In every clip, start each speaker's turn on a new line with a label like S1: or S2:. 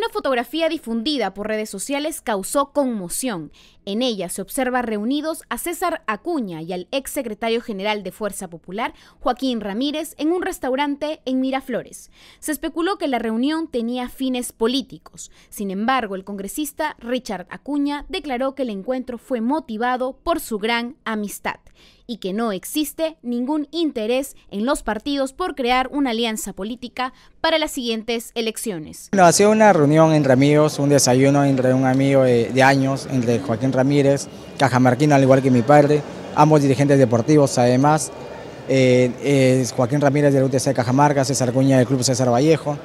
S1: Una fotografía difundida por redes sociales causó conmoción. En ella se observa reunidos a César Acuña y al ex secretario general de Fuerza Popular, Joaquín Ramírez, en un restaurante en Miraflores. Se especuló que la reunión tenía fines políticos. Sin embargo, el congresista Richard Acuña declaró que el encuentro fue motivado por su gran amistad y que no existe ningún interés en los partidos por crear una alianza política para las siguientes elecciones.
S2: ha sido una reunión entre amigos, un desayuno entre un amigo de, años, entre Joaquín Ramírez, cajamarquino al igual que mi padre, ambos dirigentes deportivos además. Eh, Joaquín Ramírez del UTC Cajamarca, César Cuña del Club César Vallejo.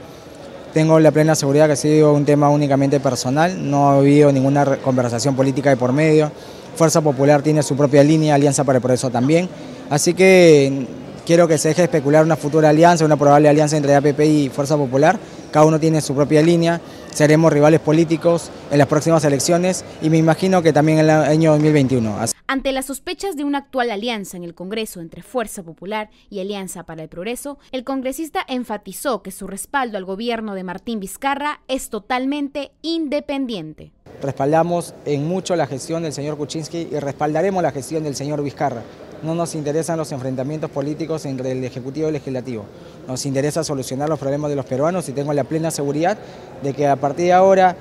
S2: Tengo la plena seguridad que ha sido un tema únicamente personal, no ha habido ninguna conversación política de por medio. Fuerza Popular tiene su propia línea, Alianza para el Progreso también. Así que quiero que se deje especular una futura alianza, una probable alianza entre APP y Fuerza Popular. Cada uno tiene su propia línea, seremos rivales políticos en las próximas elecciones y me imagino que también en el año 2021.
S1: Ante las sospechas de una actual alianza en el Congreso entre Fuerza Popular y Alianza para el Progreso, el congresista enfatizó que su respaldo al gobierno de Martín Vizcarra es totalmente independiente.
S2: Respaldamos en mucho la gestión del señor Kuczynski y respaldaremos la gestión del señor Vizcarra. No nos interesan los enfrentamientos políticos entre el Ejecutivo y el Legislativo. Nos interesa solucionar los problemas de los peruanos y tengo la plena seguridad de que a partir de ahora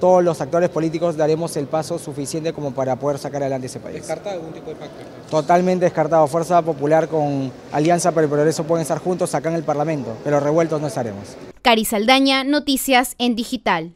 S2: todos los actores políticos daremos el paso suficiente como para poder sacar adelante ese país.
S3: ¿Descartado algún tipo de pacto?
S2: Totalmente descartado. Fuerza Popular con Alianza para el Progreso pueden estar juntos acá en el Parlamento, pero revueltos no estaremos.
S1: Cari Saldaña, Noticias en Digital.